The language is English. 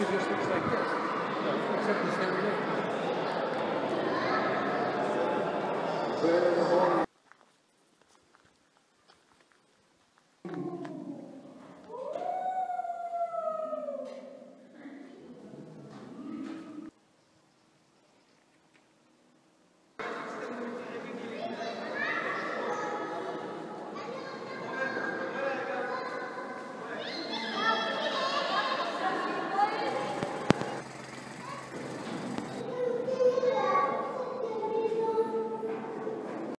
picture just looks like this, except it's every day.